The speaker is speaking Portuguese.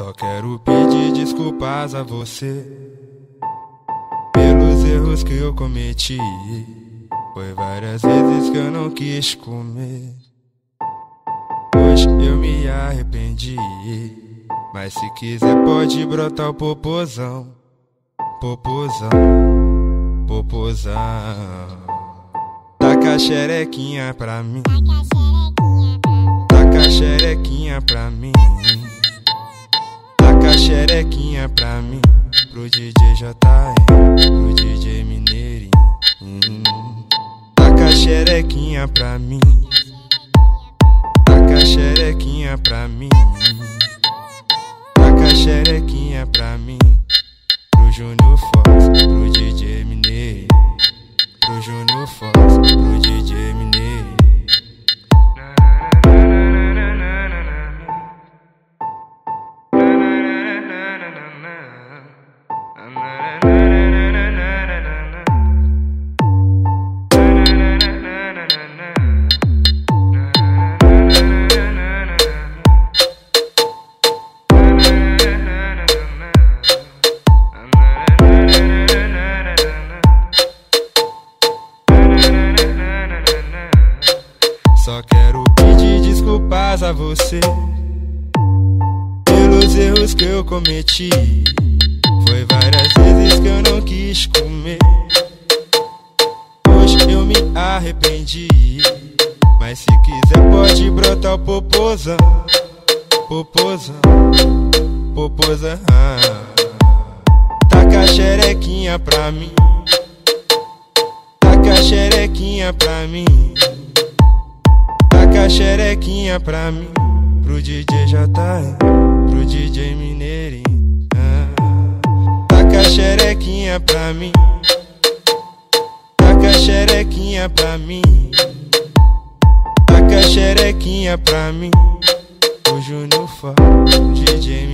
Só quero pedir desculpas a você pelos erros que eu cometi. Foi várias vezes que eu não quis comer. Hoje eu me arrependi. Mas se quiser, pode brotar o popozão. Popozão, popozão. Taca a xerequinha pra mim. Taca a xerequinha pra mim. Taca a xerequinha pra mim. Pro DJ JM, pro DJ Mineirinho. Hum. Taca a xerequinha pra mim. Taca a xerequinha pra mim. Taca a xerequinha pra mim. Pro Júnior Fox, pro DJ Mineiro. Pro Júnior Fox, pro DJ Mineiro. Você pelos erros que eu cometi. Foi várias vezes que eu não quis comer. Hoje eu me arrependi. Mas se quiser, pode brotar o popozão. Popozão, popozão. Taca a xerequinha pra mim. Taca a xerequinha pra mim. Xerequinha pra mim, pro DJ JM, pro DJ Mineirinho. Ah. Taca xerequinha pra mim, taca xerequinha pra mim, taca xerequinha pra mim, pro Júnior Fá, DJ